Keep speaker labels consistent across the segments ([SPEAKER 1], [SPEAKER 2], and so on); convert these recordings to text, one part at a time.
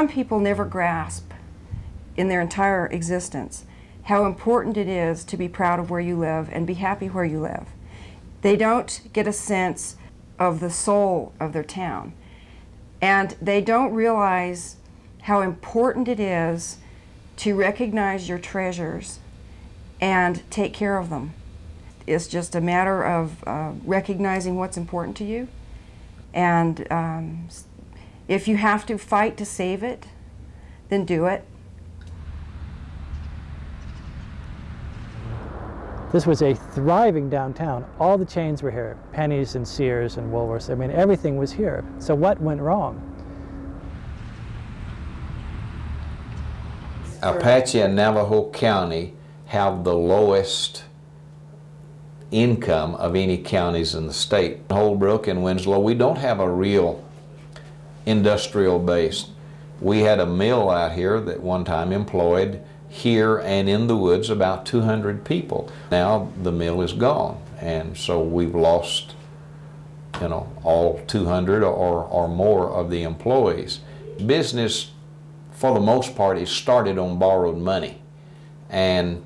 [SPEAKER 1] some people never grasp in their entire existence how important it is to be proud of where you live and be happy where you live. They don't get a sense of the soul of their town. And they don't realize how important it is to recognize your treasures and take care of them. It's just a matter of uh, recognizing what's important to you. And um, if you have to fight to save it, then do it.
[SPEAKER 2] This was a thriving downtown. All the chains were here, Penney's and Sears and Woolworths. I mean, everything was here. So what went wrong?
[SPEAKER 3] Apache and Navajo County have the lowest income of any counties in the state. Holbrook and Winslow, we don't have a real industrial base. We had a mill out here that one time employed here and in the woods about 200 people. Now the mill is gone and so we've lost you know all 200 or, or more of the employees. Business for the most part is started on borrowed money and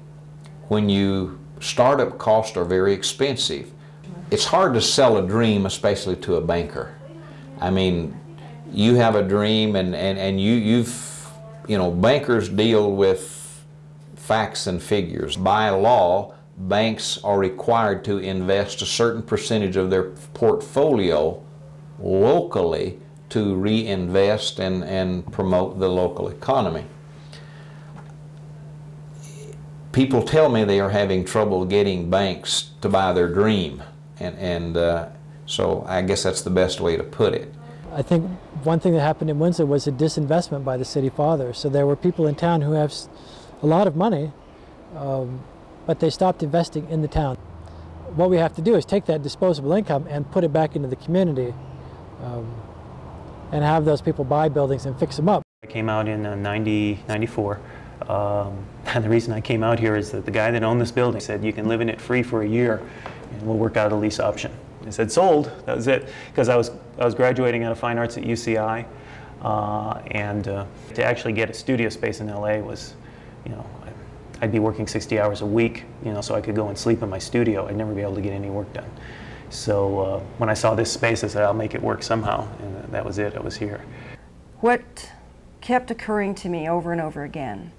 [SPEAKER 3] when you startup costs are very expensive. It's hard to sell a dream especially to a banker. I mean you have a dream and, and, and you, you've you know bankers deal with facts and figures. By law, banks are required to invest a certain percentage of their portfolio locally to reinvest and, and promote the local economy. People tell me they are having trouble getting banks to buy their dream, and, and uh, so I guess that's the best way to put it.
[SPEAKER 2] I think one thing that happened in Winslow was a disinvestment by the city fathers. So there were people in town who have a lot of money, um, but they stopped investing in the town. What we have to do is take that disposable income and put it back into the community um, and have those people buy buildings and fix them up.
[SPEAKER 4] I came out in uh, 90, 94. Um, and the reason I came out here is that the guy that owned this building said you can live in it free for a year and we'll work out a lease option. I said sold, that was it. Because I was, I was graduating out of fine arts at UCI uh, and uh, to actually get a studio space in LA was you know, I'd be working 60 hours a week, you know, so I could go and sleep in my studio. I'd never be able to get any work done. So uh, when I saw this space, I said, I'll make it work somehow. And that was it, I was here.
[SPEAKER 1] What kept occurring to me over and over again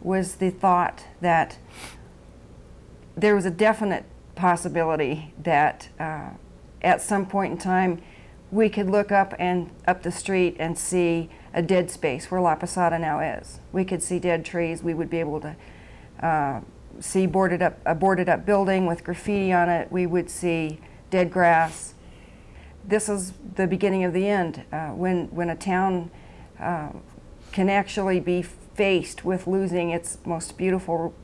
[SPEAKER 1] was the thought that there was a definite possibility that uh, at some point in time we could look up and up the street and see a dead space where La Posada now is. We could see dead trees. We would be able to uh, see boarded up, a boarded up building with graffiti on it. We would see dead grass. This is the beginning of the end uh, when, when a town uh, can actually be faced with losing its most beautiful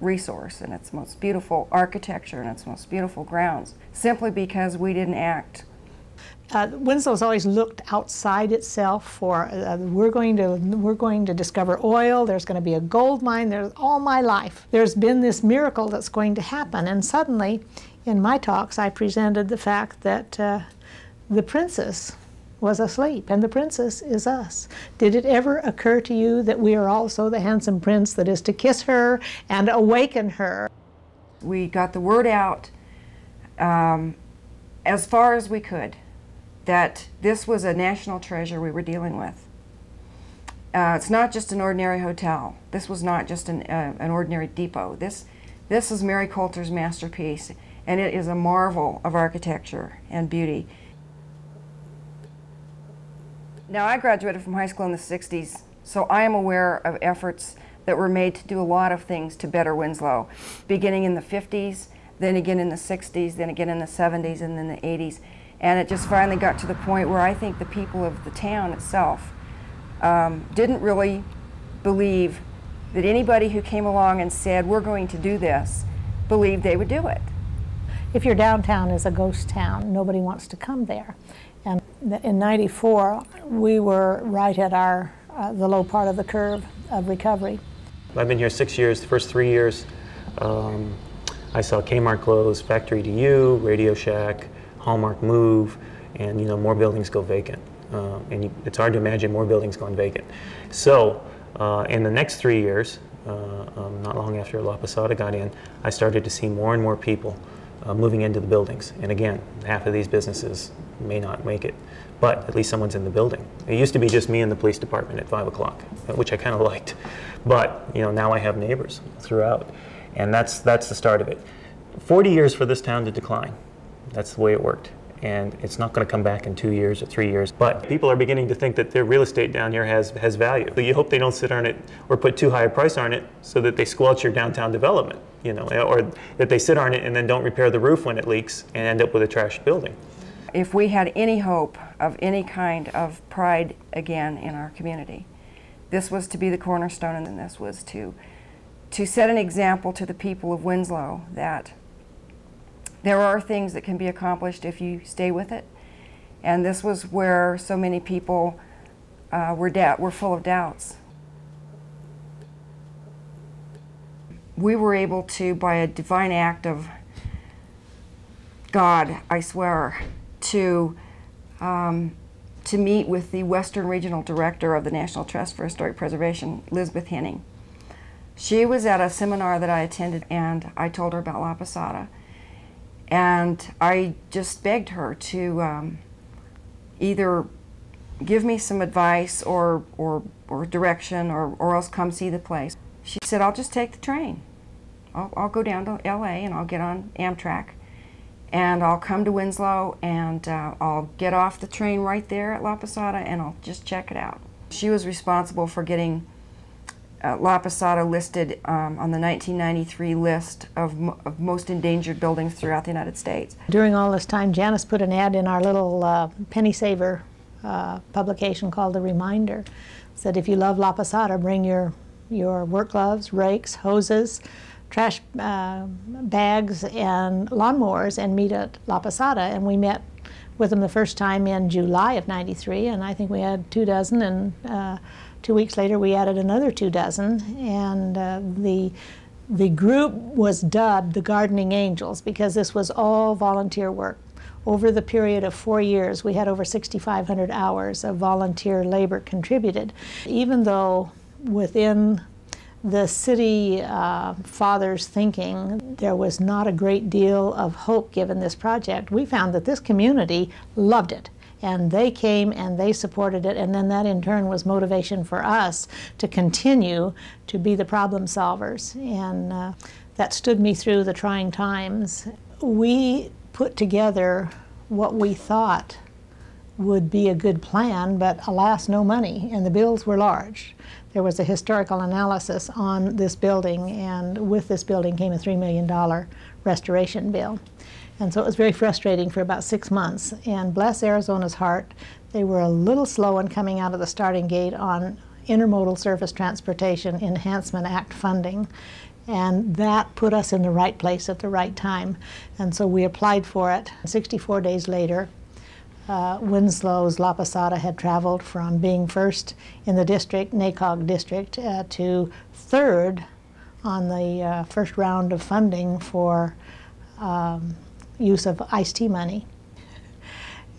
[SPEAKER 1] resource and its most beautiful architecture and its most beautiful grounds simply because we didn't act
[SPEAKER 5] uh, Winslow's always looked outside itself for uh, we're going to we're going to discover oil. There's going to be a gold mine. There's all my life. There's been this miracle that's going to happen, and suddenly, in my talks, I presented the fact that uh, the princess was asleep, and the princess is us. Did it ever occur to you that we are also the handsome prince that is to kiss her and awaken her?
[SPEAKER 1] We got the word out um, as far as we could that this was a national treasure we were dealing with. Uh, it's not just an ordinary hotel. This was not just an, uh, an ordinary depot. This, this is Mary Colter's masterpiece, and it is a marvel of architecture and beauty. Now, I graduated from high school in the 60s, so I am aware of efforts that were made to do a lot of things to better Winslow, beginning in the 50s, then again in the 60s, then again in the 70s, and then the 80s. And it just finally got to the point where I think the people of the town itself um, didn't really believe that anybody who came along and said, we're going to do this, believed they would do it.
[SPEAKER 5] If your downtown is a ghost town, nobody wants to come there. And in 94, we were right at our, uh, the low part of the curve of recovery.
[SPEAKER 4] I've been here six years. The first three years, um, I saw Kmart close, Factory to You, Radio Shack, Hallmark move, and you know more buildings go vacant. uh, and you, it's hard to imagine more buildings going vacant. So, uh, in the next three years, uh, um, not long after La Posada got in, I started to see more and more people uh, moving into the buildings. And again, half of these businesses may not make it, but at least someone's in the building. It used to be just me and the police department at five o'clock, which I kind of liked. But you know, now I have neighbors throughout, and that's that's the start of it. 40 years for this town to decline. That's the way it worked. And it's not going to come back in two years or three years. But people are beginning to think that their real estate down here has, has value. So you hope they don't sit on it or put too high a price on it so that they squelch your downtown development, you know, or that they sit on it and then don't repair the roof when it leaks and end up with a trashed building.
[SPEAKER 1] If we had any hope of any kind of pride again in our community, this was to be the cornerstone and this was to, to set an example to the people of Winslow that there are things that can be accomplished if you stay with it. And this was where so many people uh, were, were full of doubts. We were able to, by a divine act of God, I swear, to, um, to meet with the Western Regional Director of the National Trust for Historic Preservation, Elizabeth Henning. She was at a seminar that I attended, and I told her about La Posada. And I just begged her to um, either give me some advice or, or, or direction or, or else come see the place. She said, I'll just take the train. I'll, I'll go down to LA and I'll get on Amtrak and I'll come to Winslow and uh, I'll get off the train right there at La Posada and I'll just check it out. She was responsible for getting uh, La Posada listed um, on the 1993 list of, of, most endangered buildings throughout the United States.
[SPEAKER 5] During all this time, Janice put an ad in our little uh, penny saver uh, publication called The Reminder. Said if you love La Posada, bring your, your work gloves, rakes, hoses, trash uh, bags, and lawnmowers and meet at La Posada. And we met with them the first time in July of 93, and I think we had two dozen and uh, Two weeks later, we added another two dozen, and uh, the the group was dubbed the Gardening Angels because this was all volunteer work. Over the period of four years, we had over 6,500 hours of volunteer labor contributed. Even though within the city uh, fathers' thinking, there was not a great deal of hope given this project, we found that this community loved it and they came and they supported it and then that in turn was motivation for us to continue to be the problem solvers. And uh, that stood me through the trying times. We put together what we thought would be a good plan but alas no money and the bills were large there was a historical analysis on this building and with this building came a $3 million restoration bill and so it was very frustrating for about six months. And bless Arizona's heart, they were a little slow in coming out of the starting gate on Intermodal Surface Transportation Enhancement Act funding. And that put us in the right place at the right time. And so we applied for it. 64 days later, uh, Winslow's La Posada had traveled from being first in the district, NACOG district, uh, to third on the uh, first round of funding for um, use of ISTEA money.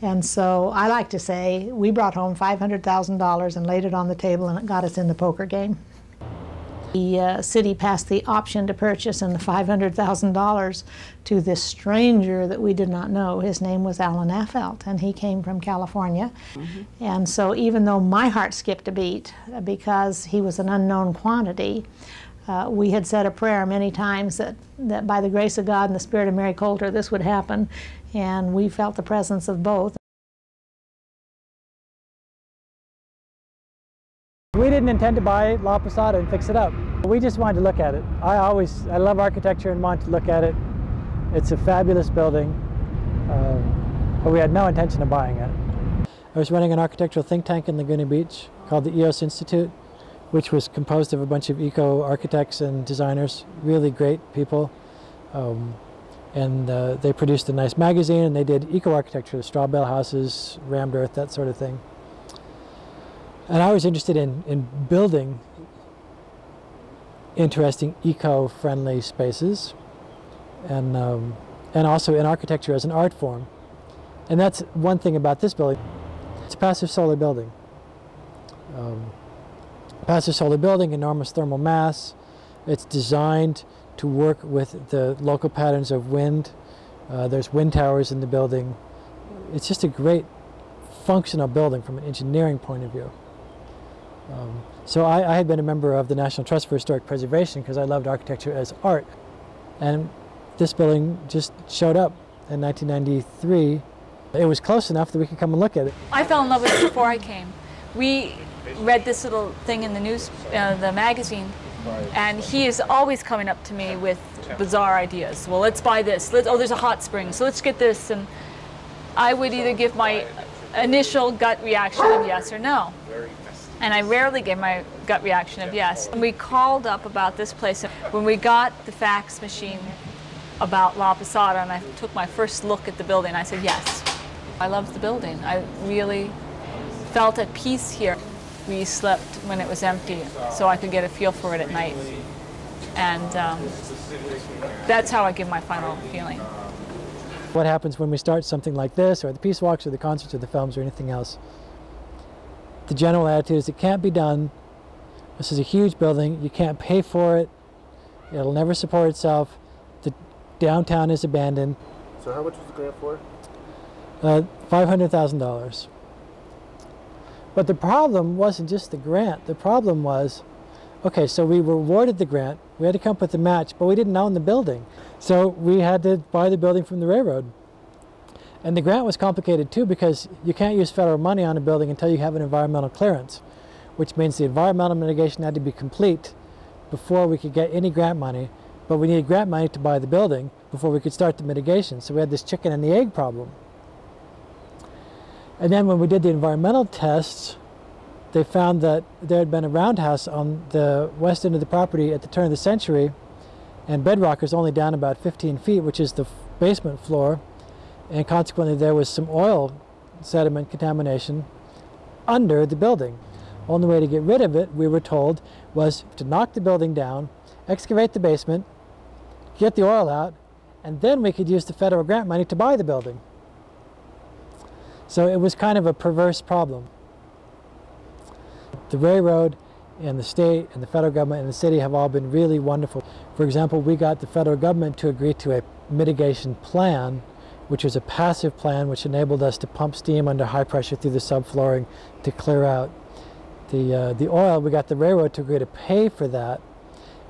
[SPEAKER 5] And so I like to say we brought home $500,000 and laid it on the table and it got us in the poker game. The uh, city passed the option to purchase and the $500,000 to this stranger that we did not know. His name was Allan Affeldt, and he came from California. Mm -hmm. And so even though my heart skipped a beat uh, because he was an unknown quantity, uh, we had said a prayer many times that, that by the grace of God and the Spirit of Mary Colter, this would happen, and we felt the presence of both.
[SPEAKER 2] We didn't intend to buy La Posada and fix it up. We just wanted to look at it. I always, I love architecture and want to look at it. It's a fabulous building, uh, but we had no intention of buying it. I was running an architectural think tank in Laguna Beach called the EOS Institute which was composed of a bunch of eco architects and designers, really great people. Um, and uh, they produced a nice magazine and they did eco architecture, straw bale houses, rammed earth, that sort of thing. And I was interested in, in building interesting eco friendly spaces and, um, and also in architecture as an art form. And that's one thing about this building. It's a passive solar building. Um, passive solar building, enormous thermal mass. It's designed to work with the local patterns of wind. Uh, there's wind towers in the building. It's just a great functional building from an engineering point of view. Um, so I, I had been a member of the National Trust for Historic Preservation because I loved architecture as art. And this building just showed up in 1993. It was close enough that we could come and look at it.
[SPEAKER 6] I fell in love with it before I came. We read this little thing in the news, uh, the magazine, and he is always coming up to me with bizarre ideas. Well, let's buy this. Let's, oh, there's a hot spring, so let's get this. And I would either give my initial gut reaction of yes or no. And I rarely give my gut reaction of yes. And we called up about this place. When we got the fax machine about La Posada and I took my first look at the building, I said yes. I loved the building. I really felt at peace here. We slept when it was empty, so I could get a feel for it at night. And um, that's how I give my final feeling.
[SPEAKER 2] What happens when we start something like this, or the peace walks, or the concerts, or the films, or anything else? The general attitude is it can't be done. This is a huge building. You can't pay for it. It'll never support itself. The downtown is abandoned.
[SPEAKER 7] So how much was the grant for?
[SPEAKER 2] Uh, $500,000. But the problem wasn't just the grant. The problem was, okay, so we were awarded the grant. We had to come up with the match, but we didn't own the building. So we had to buy the building from the railroad. And the grant was complicated too because you can't use federal money on a building until you have an environmental clearance, which means the environmental mitigation had to be complete before we could get any grant money. But we needed grant money to buy the building before we could start the mitigation. So we had this chicken and the egg problem. And then when we did the environmental tests, they found that there had been a roundhouse on the west end of the property at the turn of the century, and bedrock is only down about 15 feet, which is the basement floor, and consequently there was some oil sediment contamination under the building. Only way to get rid of it, we were told, was to knock the building down, excavate the basement, get the oil out, and then we could use the federal grant money to buy the building. So it was kind of a perverse problem. The railroad and the state and the federal government and the city have all been really wonderful. For example, we got the federal government to agree to a mitigation plan, which was a passive plan which enabled us to pump steam under high pressure through the subflooring to clear out the, uh, the oil. We got the railroad to agree to pay for that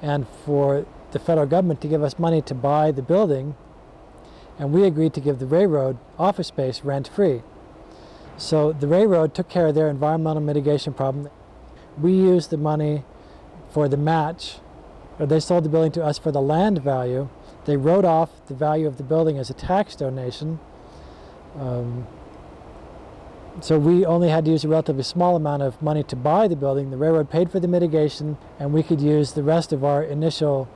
[SPEAKER 2] and for the federal government to give us money to buy the building, and we agreed to give the railroad office space rent free. So the railroad took care of their environmental mitigation problem. We used the money for the match, or they sold the building to us for the land value. They wrote off the value of the building as a tax donation. Um, so we only had to use a relatively small amount of money to buy the building. The railroad paid for the mitigation, and we could use the rest of our initial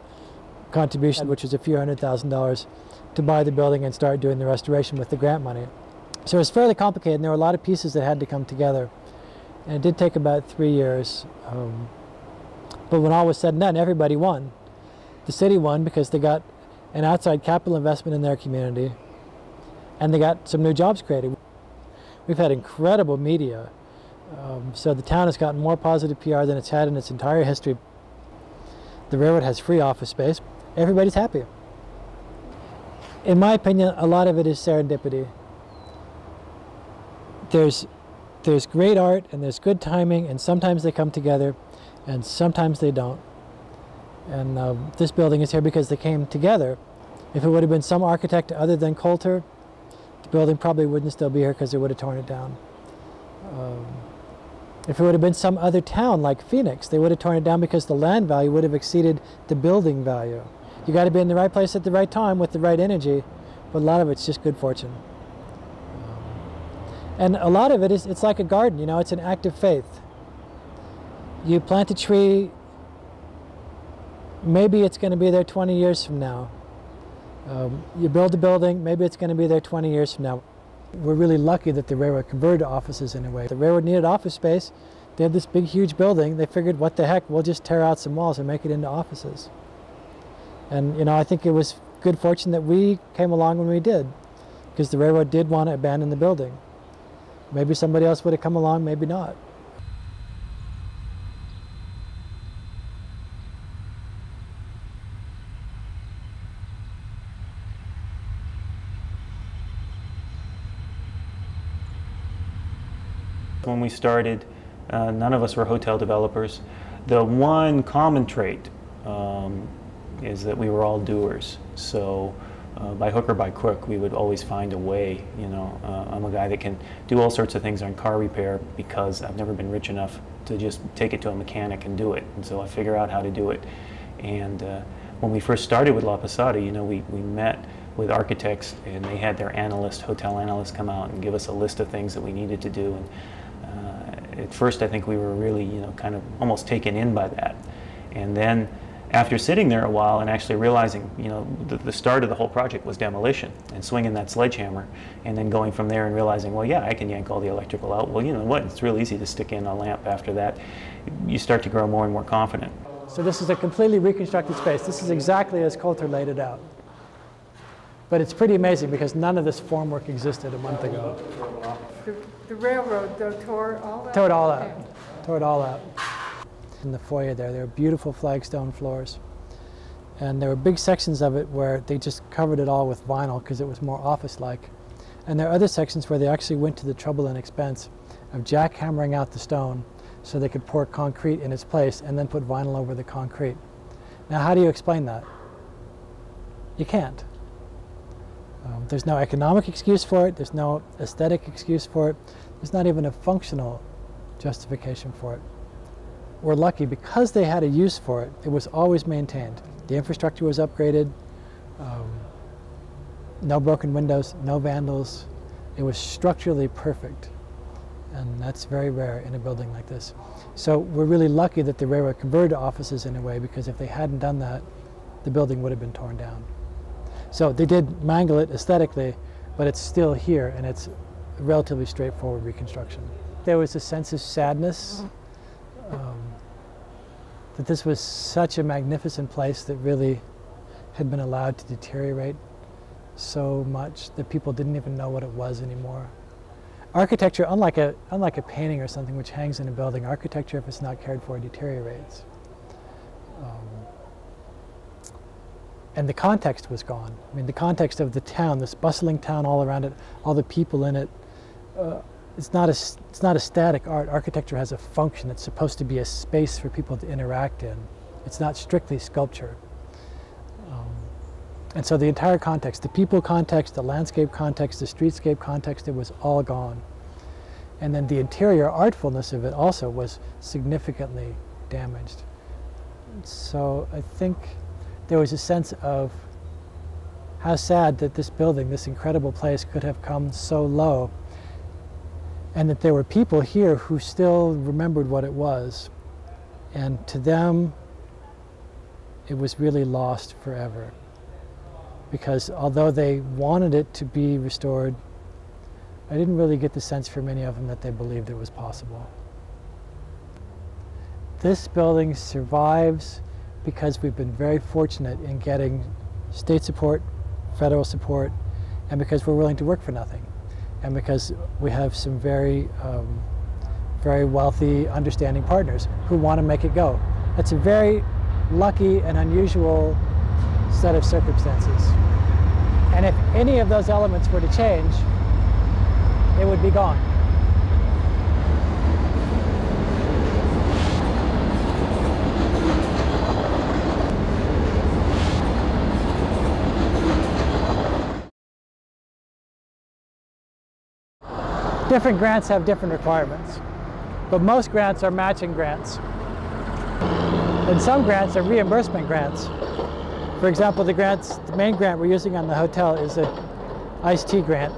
[SPEAKER 2] contribution, which was a few hundred thousand dollars, to buy the building and start doing the restoration with the grant money. So it was fairly complicated, and there were a lot of pieces that had to come together. And it did take about three years. Um, but when all was said and done, everybody won. The city won because they got an outside capital investment in their community, and they got some new jobs created. We've had incredible media. Um, so the town has gotten more positive PR than it's had in its entire history. The railroad has free office space. Everybody's happy. In my opinion, a lot of it is serendipity there's there's great art and there's good timing and sometimes they come together and sometimes they don't and um, this building is here because they came together. If it would have been some architect other than colter the building probably wouldn't still be here because they would have torn it down. Um, if it would have been some other town like phoenix they would have torn it down because the land value would have exceeded the building value. You got to be in the right place at the right time with the right energy but a lot of it's just good fortune. And a lot of it is, it's like a garden, you know, it's an act of faith. You plant a tree, maybe it's going to be there 20 years from now. Um, you build a building, maybe it's going to be there 20 years from now. We're really lucky that the railroad converted to offices in a way. The railroad needed office space. They had this big, huge building. They figured, what the heck, we'll just tear out some walls and make it into offices. And, you know, I think it was good fortune that we came along when we did, because the railroad did want to abandon the building. Maybe somebody else would have come along, maybe not.
[SPEAKER 4] When we started, uh, none of us were hotel developers. The one common trait um, is that we were all doers. So, uh, by hook or by crook, we would always find a way. You know, uh, I'm a guy that can do all sorts of things on car repair because I've never been rich enough to just take it to a mechanic and do it. And so I figure out how to do it. And uh, when we first started with La Posada, you know, we, we met with architects and they had their analyst, hotel analyst, come out and give us a list of things that we needed to do. And at first, I think we were really, you know, kind of almost taken in by that. And then after sitting there a while and actually realizing, you know, the, the start of the whole project was demolition and swinging that sledgehammer and then going from there and realizing, well, yeah, I can yank all the electrical out. Well, you know what? It's real easy to stick in a lamp after that. You start to grow more and more confident.
[SPEAKER 2] So this is a completely reconstructed space. This is exactly as Colter laid it out. But it's pretty amazing because none of this formwork existed a month ago.
[SPEAKER 8] The, the railroad though tore all that.
[SPEAKER 2] Tore it all
[SPEAKER 8] Okay.
[SPEAKER 2] out. Tore it all out. In the foyer there, there were beautiful flagstone floors. And there were big sections of it where they just covered it all with vinyl because it was more office-like. And there are other sections where they actually went to the trouble and expense of jackhammering out the stone so they could pour concrete in its place and then put vinyl over the concrete. Now, how do you explain that? You can't. Um, there's no economic excuse for it. There's no aesthetic excuse for it. There's not even a functional justification for it. We're lucky because they had a use for it. It was always maintained. The infrastructure was upgraded. Um, no broken windows, no vandals. It was structurally perfect. And that's very rare in a building like this. So we're really lucky that the railroad converted offices in a way because if they hadn't done that, the building would have been torn down. So they did mangle it aesthetically, but it's still here and it's a relatively straightforward reconstruction. There was a sense of sadness um, that this was such a magnificent place that really had been allowed to deteriorate so much that people didn't even know what it was anymore. Architecture, unlike a, unlike a painting or something which hangs in a building, architecture, if it's not cared for, deteriorates. Um, and the context was gone. I mean, the context of the town, this bustling town all around it, all the people in it. Uh, it's not a it's not a static art. Architecture has a function. It's supposed to be a space for people to interact in. It's not strictly sculpture. Um, and so the entire context, the people context, the landscape context, the streetscape context, it was all gone. And then the interior artfulness of it also was significantly damaged. So I think there was a sense of how sad that this building, this incredible place, could have come so low, and that there were people here who still remembered what it was. And to them, it was really lost forever. Because although they wanted it to be restored, I didn't really get the sense from many of them that they believed it was possible. This building survives because we've been very fortunate in getting state support, federal support, and because we're willing to work for nothing, and because we have some very, um, very wealthy, understanding partners who want to make it go. That's a very lucky and unusual set of circumstances. And if any of those elements were to change, it would be gone. Different grants have different requirements, but most grants are matching grants. And some grants are reimbursement grants. For example, the grants, the main grant we're using on the hotel is a ISTEA grant,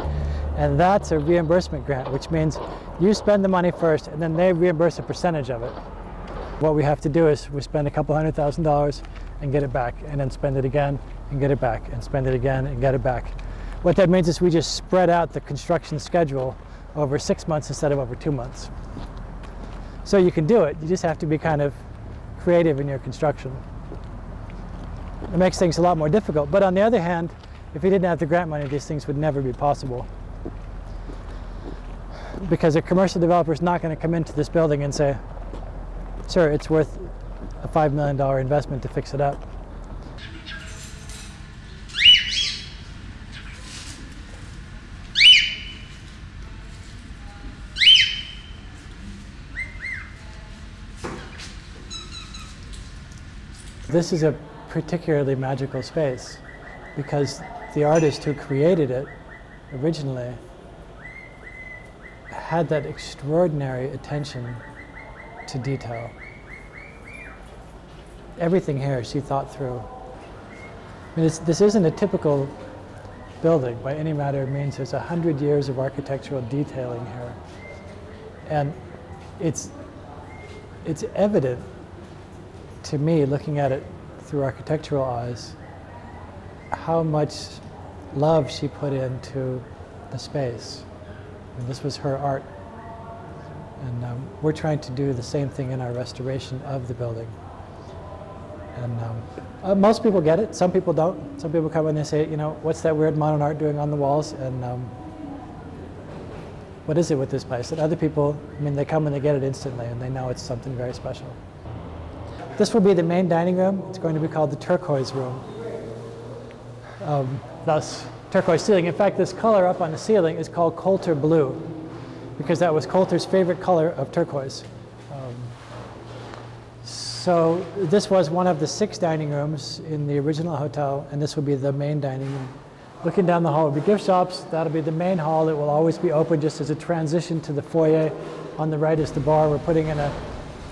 [SPEAKER 2] and that's a reimbursement grant, which means you spend the money first and then they reimburse a percentage of it. What we have to do is we spend a couple hundred thousand dollars and get it back, and then spend it again and get it back, and spend it again and get it back. What that means is we just spread out the construction schedule over six months instead of over two months. So you can do it, you just have to be kind of creative in your construction. It makes things a lot more difficult, but on the other hand, if you didn't have the grant money, these things would never be possible. because a commercial developer is not going to come into this building and say, sir, it's worth a $5 million investment to fix it up. This is a particularly magical space because the artist who created it originally had that extraordinary attention to detail. Everything here she thought through. I mean, this, this isn't a typical building by any matter of means. There's a hundred years of architectural detailing here. And it's, it's evident to me, looking at it through architectural eyes, how much love she put into the space. Mean, this was her art. And um, we're trying to do the same thing in our restoration of the building. And um, uh, most people get it, some people don't. Some people come and they say, you know, what's that weird modern art doing on the walls? And um, what is it with this place? And other people, I mean, they come and they get it instantly and they know it's something very special. This will be the main dining room. It's going to be called the turquoise room. Um, thus, turquoise ceiling. In fact, this color up on the ceiling is called Colter blue because that was Colter's favorite color of turquoise. Um, so this was one of the six dining rooms in the original hotel, and this will be the main dining room. Looking down the hall will be gift shops. That'll be the main hall. It will always be open just as a transition to the foyer. On the right is the bar. We're putting in a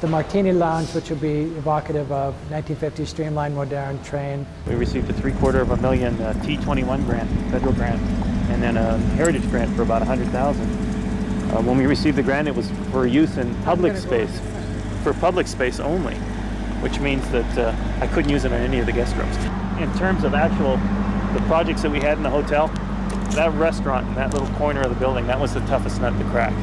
[SPEAKER 2] the Martini Lounge, which will be evocative of 1950s streamlined modern train.
[SPEAKER 4] We received a three quarter of a million uh, T21 grant, federal grant, and then a heritage grant for about 100,000. Uh, when we received the grant, it was for use in public space, for public space only, which means that uh, I couldn't use it in any of the guest rooms. In terms of actual the projects that we had in the hotel, that restaurant in that little corner of the building, that was the toughest nut to crack.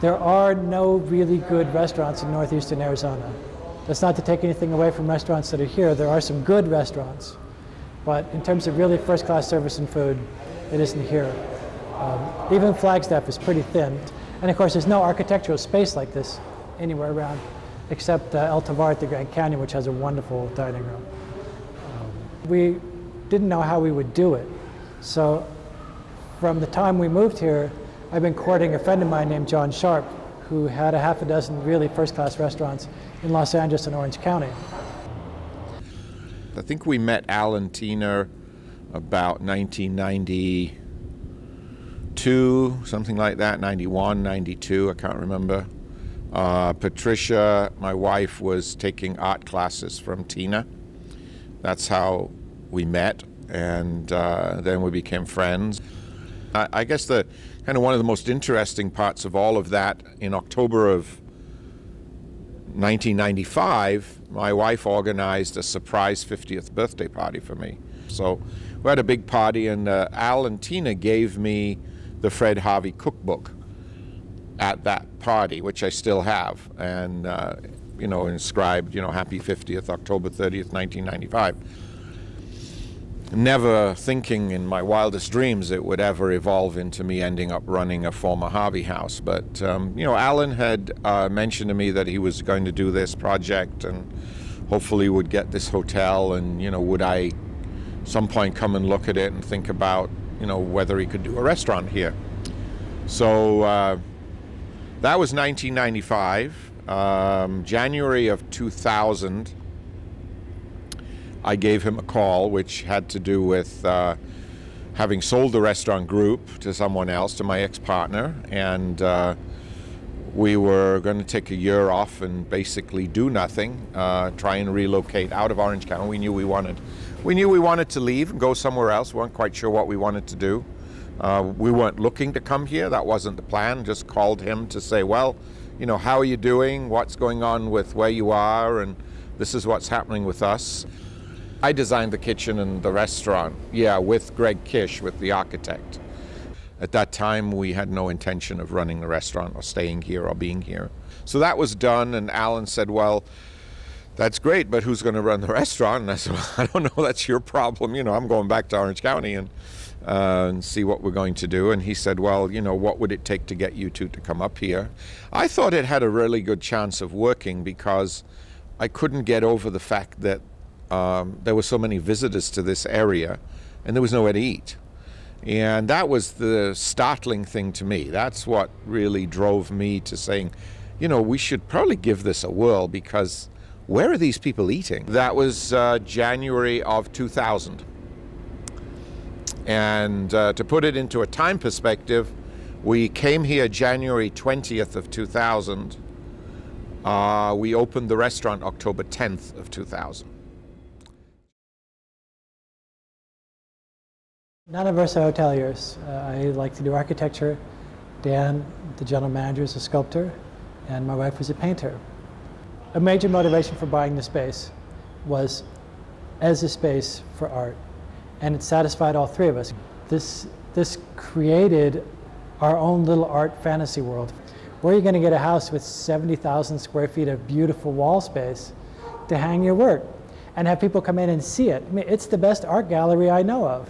[SPEAKER 2] There are no really good restaurants in northeastern Arizona. That's not to take anything away from restaurants that are here. There are some good restaurants. But in terms of really first class service and food, it isn't here. Um, even Flagstaff is pretty thin. And of course, there's no architectural space like this anywhere around except uh, El Tovar at the Grand Canyon, which has a wonderful dining room. Um, we didn't know how we would do it. So from the time we moved here, I've been courting a friend of mine named John Sharpe, who had a half a dozen really first class restaurants in Los Angeles and Orange County.
[SPEAKER 9] I think we met Allan Tina about 1992, something like that, 91, 92, I can't remember. Uh, Patricia, my wife, was taking art classes from Tina. That's how we met, and uh, then we became friends. I, I guess the kind of one of the most interesting parts of all of that in October of 1995, my wife organized a surprise 50th birthday party for me. So we had a big party, and uh, Al and Tina gave me the Fred Harvey cookbook at that party, which I still have, and uh, you know, inscribed, you know, Happy 50th, October 30th, 1995 never thinking in my wildest dreams it would ever evolve into me ending up running a former Harvey house. But, um, you know, Allan had uh, mentioned to me that he was going to do this project and hopefully would get this hotel and, you know, would I some point come and look at it and think about, you know, whether he could do a restaurant here. So uh, that was 1995. Um, January of 2000, I gave him a call, which had to do with uh, having sold the restaurant group to someone else, to my ex partner, and uh, we were going to take a year off and basically do nothing, uh, try and relocate out of Orange County. We knew we wanted, we knew we wanted to leave and go somewhere else. We weren't quite sure what we wanted to do. Uh, we weren't looking to come here. That wasn't the plan. Just called him to say, well, you know, how are you doing? What's going on with where you are? And this is what's happening with us. I designed the kitchen and the restaurant, yeah, with Greg Kish, with the architect. At that time, we had no intention of running the restaurant or staying here or being here. So that was done, and Allan said, well, that's great, but who's going to run the restaurant? And I said, well, I don't know. That's your problem. You know, I'm going back to Orange County and uh, and see what we're going to do. And he said, well, you know, what would it take to get you two to come up here? I thought it had a really good chance of working because I couldn't get over the fact that um, there were so many visitors to this area and there was nowhere to eat. And that was the startling thing to me. That's what really drove me to saying, you know, we should probably give this a whirl because where are these people eating? That was uh, January of 2000. And uh, to put it into a time perspective, we came here January 20th of 2000. Uh, we opened the restaurant October 10th of 2000.
[SPEAKER 2] None of us are hoteliers. Uh, I like to do architecture. Dan, the general manager, is a sculptor, and my wife was a painter. A major motivation for buying the space was as a space for art, and it satisfied all three of us. This, this created our own little art fantasy world. Where are you going to get a house with 70,000 square feet of beautiful wall space to hang your work and have people come in and see it? I mean, it's the best art gallery I know of.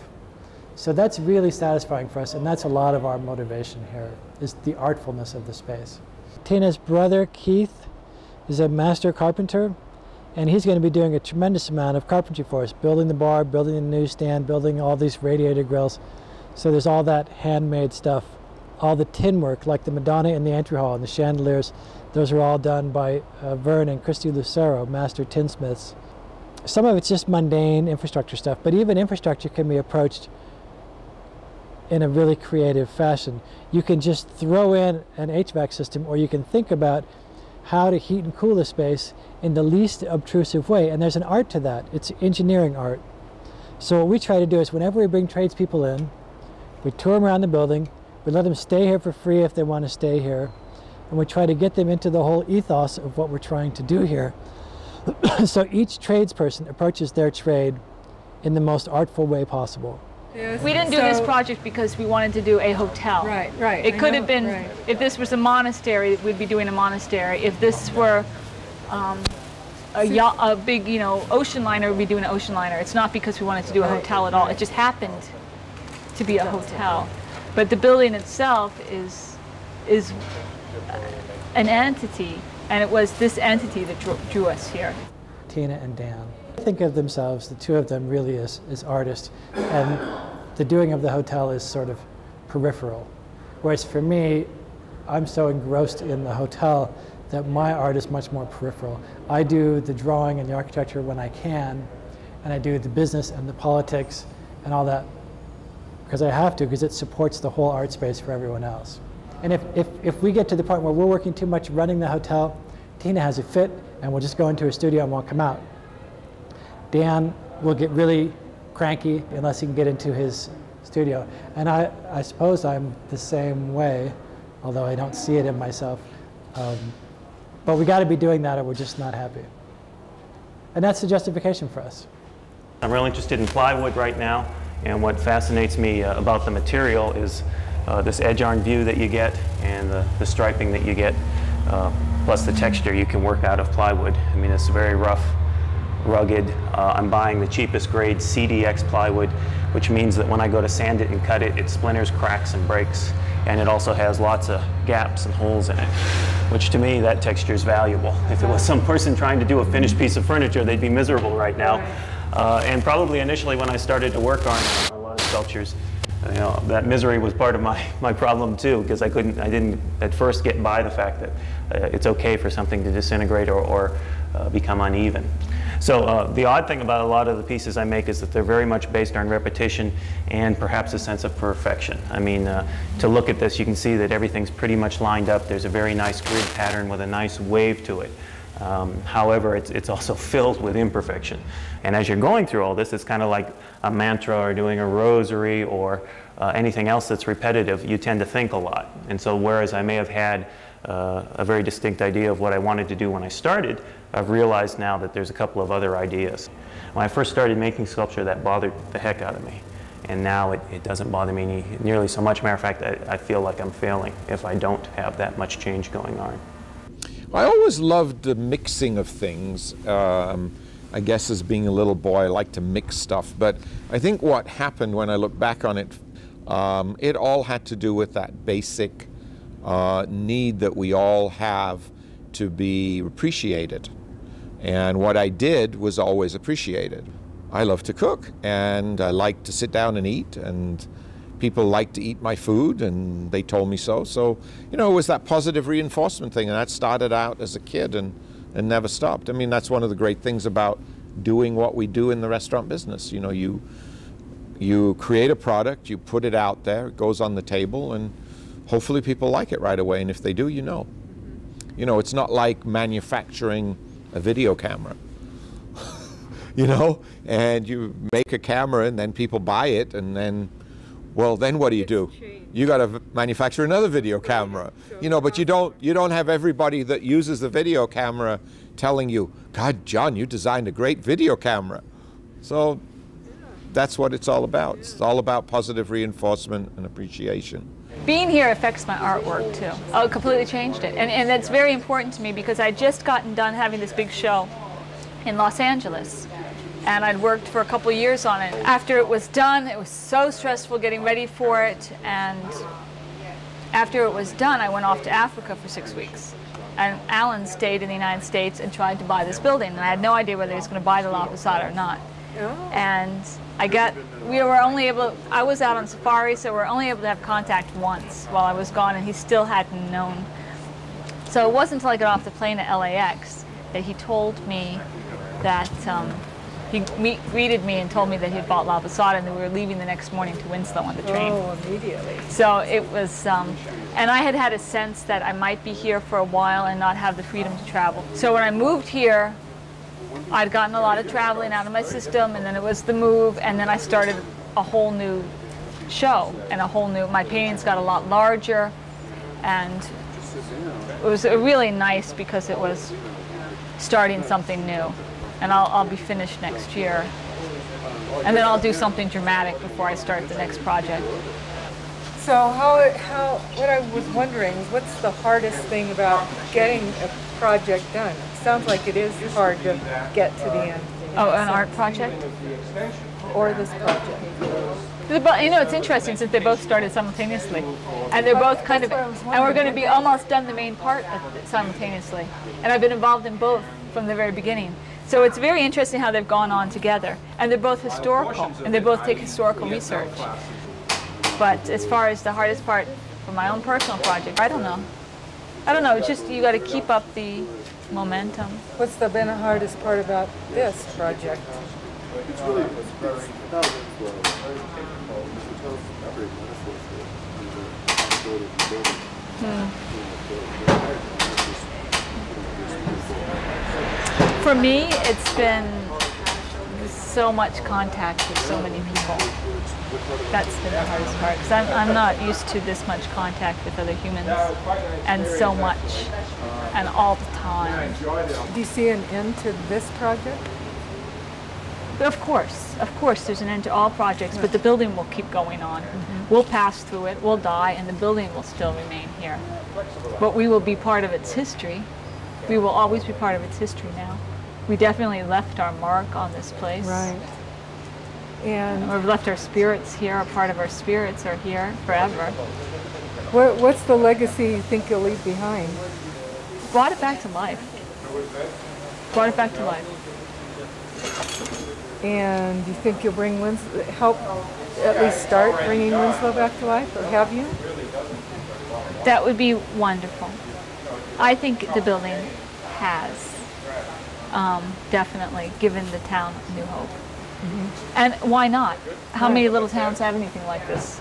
[SPEAKER 2] So that's really satisfying for us, and that's a lot of our motivation here, is the artfulness of the space. Tina's brother, Keith, is a master carpenter, and he's going to be doing a tremendous amount of carpentry for us, building the bar, building the newsstand, building all these radiator grills. So there's all that handmade stuff. All the tin work, like the Madonna in the entry hall and the chandeliers, those are all done by uh, Vern and Christy Lucero, master tinsmiths. Some of it's just mundane infrastructure stuff, but even infrastructure can be approached in a really creative fashion. You can just throw in an HVAC system or you can think about how to heat and cool the space in the least obtrusive way. And there's an art to that. It's engineering art. So what we try to do is whenever we bring tradespeople in, we tour them around the building, we let them stay here for free if they want to stay here, and we try to get them into the whole ethos of what we're trying to do here. so each tradesperson approaches their trade in the most artful way possible.
[SPEAKER 8] Yes.
[SPEAKER 6] We didn't do this project because we wanted to do a hotel.
[SPEAKER 8] Right, right,
[SPEAKER 6] It
[SPEAKER 8] I
[SPEAKER 6] could
[SPEAKER 8] know,
[SPEAKER 6] have been,
[SPEAKER 8] right.
[SPEAKER 6] if this was a monastery, we'd be doing a monastery. If this were um, a yacht, a big, you know, ocean liner, we'd be doing an ocean liner. It's not because we wanted to do a hotel at all. It just happened to be a hotel. But the building itself is is an entity, and it was this entity that drew, drew us here.
[SPEAKER 2] Tina and Dan. Think of themselves, the two of them really as, as artists, and the doing of the hotel is sort of peripheral. Whereas for me, I'm so engrossed in the hotel that my art is much more peripheral. I do the drawing and the architecture when I can, and I do the business and the politics and all that because I have to, because it supports the whole art space for everyone else. And if, if, if we get to the point where we're working too much running the hotel, Tina has a fit and we'll just go into her studio and won't come out. Dan will get really cranky unless he can get into his studio. And I, I suppose I'm the same way, although I don't see it in myself. Um, but we got to be doing that or we're just not happy. And that's the justification for us.
[SPEAKER 4] I'm real interested in plywood right now, and what fascinates me uh, about the material is uh, this edge-on view that you get and the, the striping that you get, uh, plus the texture you can work out of plywood. I mean, it's very rough, rugged. Uh, I'm buying the cheapest grade CDX plywood, which means that when I go to sand it and cut it, it splinters, cracks, and breaks. And it also has lots of gaps and holes in it, which to me, that texture is valuable. If it was some person trying to do a finished piece of furniture, they'd be miserable right now. Uh, and probably initially when I started to work on a lot of sculptures, you know, that misery was part of my, my problem too, because I couldn't, I didn't at first get by the fact that uh, it's okay for something to disintegrate or, or uh, become uneven. So uh, the odd thing about a lot of the pieces I make is that they're very much based on repetition and perhaps a sense of perfection. I mean, uh, to look at this, you can see that everything's pretty much lined up. There's a very nice grid pattern with a nice wave to it. Um, however, it's, it's also filled with imperfection. And as you're going through all this, it's kind of like a mantra or doing a rosary or uh, anything else that's repetitive. You tend to think a lot. And so whereas I may have had uh, a very distinct idea of what I wanted to do when I started, I've realized now that there's a couple of other ideas. When I first started making sculpture, that bothered the heck out of me. And now it, it doesn't bother me any, nearly so much. Matter of fact, I, I feel like I'm failing if I don't have that much change going on.
[SPEAKER 9] I always loved the mixing of things. Um, I guess as being a little boy, I like to mix stuff. But I think what happened when I look back on it, um, it all had to do with that basic uh, need that we all have to be appreciated. And what I did was always appreciated. I love to cook and I like to sit down and eat and people like to eat my food and they told me so. So, you know, it was that positive reinforcement thing and that started out as a kid and, and never stopped. I mean, that's one of the great things about doing what we do in the restaurant business. You know, you you create a product, you put it out there, it goes on the table and hopefully people like it right away and if they do, you know. You know, it's not like manufacturing a video camera. you know, and you make a camera and then people buy it and then well, then what do you do? You got to manufacture another video camera. You know, but you don't you don't have everybody that uses the video camera telling you, "God, John, you designed a great video camera." So that's what it's all about. It's all about positive reinforcement and appreciation.
[SPEAKER 6] Being here affects my artwork too. Oh, it completely changed it. And, and that's very important to me because I'd just gotten done having this big show in Los Angeles. And I'd worked for a couple years on it. After it was done, it was so stressful getting ready for it. And after it was done, I went off to Africa for six weeks. And Allan stayed in the United States and tried to buy this building. And I had no idea whether he was going to buy the La Posada or not. Oh. And I got, we were only able, I was out on safari, so we were only able to have contact once while I was gone, and he still hadn't known. So it wasn't until I got off the plane at LAX that he told me that um, he me, greeted me and told me that he'd bought La Posada and that we were leaving the next morning to Winslow on the train.
[SPEAKER 8] Oh, immediately.
[SPEAKER 6] So it was, um, and I had had a sense that I might be here for a while and not have the freedom to travel. So when I moved here, I'd gotten a lot of traveling out of my system, and then it was the move, and then I started a whole new show and a whole new. My paintings got a lot larger, and it was really nice because it was starting something new, and I'll, I'll be finished next year, and then I'll do something dramatic before I start the next project.
[SPEAKER 8] So how, how, what I was wondering, is what's the hardest thing about getting a project done? It sounds like it is hard to get to the end.
[SPEAKER 6] Oh, an art project?
[SPEAKER 8] Or this project.
[SPEAKER 6] Bo- You know, it's interesting since they both started simultaneously, and they're both kind of,
[SPEAKER 8] That's what I was
[SPEAKER 6] and we're going to be almost done the main part simultaneously. And I've been involved in both from the very beginning. So it's very interesting how they've gone on together, and they're both historical, and they both take historical research. But as far as the hardest part for my own personal project, I don't know. I don't know. It's just you got to keep up the momentum.
[SPEAKER 8] What's the been the hardest part about this project? Hmm.
[SPEAKER 6] For me, it's been so much contact with so many people. That's been the hardest part because I'm, I'm not used to this much contact with other humans and so much and all the time.
[SPEAKER 8] Do you see an end to this project?
[SPEAKER 6] Of course, of course, there's an end to all projects, but the building will keep going on. Mm-hmm. We'll pass through it, we'll die, and the building will still remain here. But we will be part of its history. We will always be part of its history now. We definitely left our mark on this place.
[SPEAKER 8] Right. And
[SPEAKER 6] We've left our spirits here. A part of our spirits are here forever.
[SPEAKER 8] what, what's the legacy you think you'll leave behind?
[SPEAKER 6] Brought it back to life. Brought it back to life.
[SPEAKER 8] And you think you'll bring Wins, help at least start bringing Winslow back to life, or have you?
[SPEAKER 6] That would be wonderful. I think the building has um, definitely given the town of new hope. And why not? How many little towns have anything like this?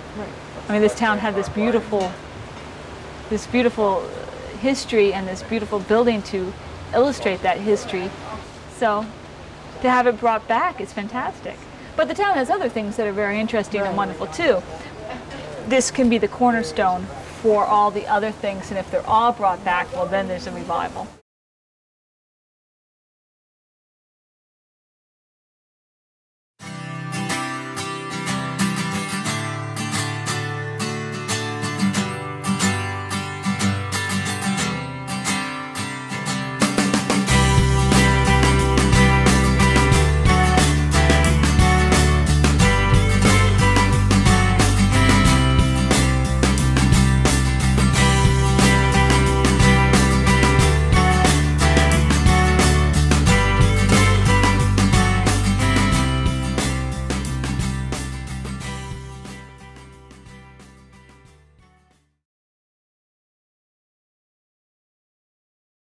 [SPEAKER 6] I mean, this town had this beautiful, this beautiful history and this beautiful building to illustrate that history. So, to have it brought back is fantastic. But the town has other things that are very interesting and wonderful too. This can be the cornerstone for all the other things, and if they're all brought back, well, then there's a revival.